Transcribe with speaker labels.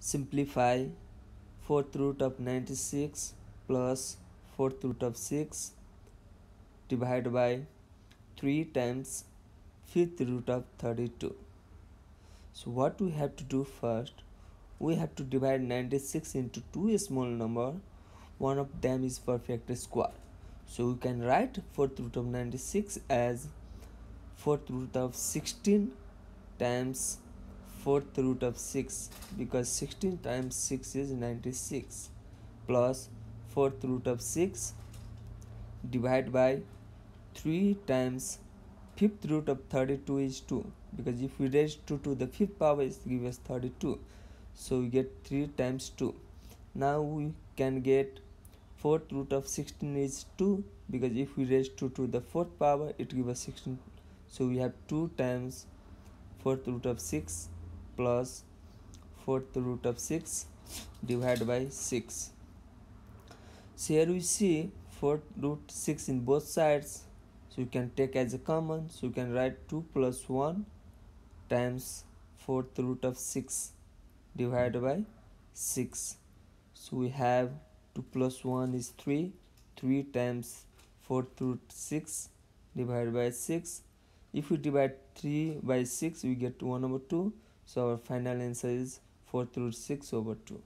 Speaker 1: simplify fourth root of 96 plus plus fourth root of 6 divided by 3 times fifth root of 32 so what we have to do first we have to divide 96 into two small number. One of them is perfect square. So we can write fourth root of 96 as fourth root of 16 times fourth root of 6 because 16 times 6 is 96 plus fourth root of 6 divided by 3 times fifth root of 32 is 2 because if we raise 2 to the fifth power it gives us 32 so we get 3 times 2 now we can get fourth root of 16 is 2 because if we raise 2 to the fourth power it gives us 16 so we have 2 times fourth root of 6 plus fourth root of 6 divided by 6 so here we see fourth root 6 in both sides. So you can take as a common. So you can write 2 plus 1 times fourth root of 6 divided by 6 so we have 2 plus 1 is 3 3 times fourth root 6 divided by 6 if we divide 3 by 6 we get 1 over 2 so our final answer is 4 root 6 over 2.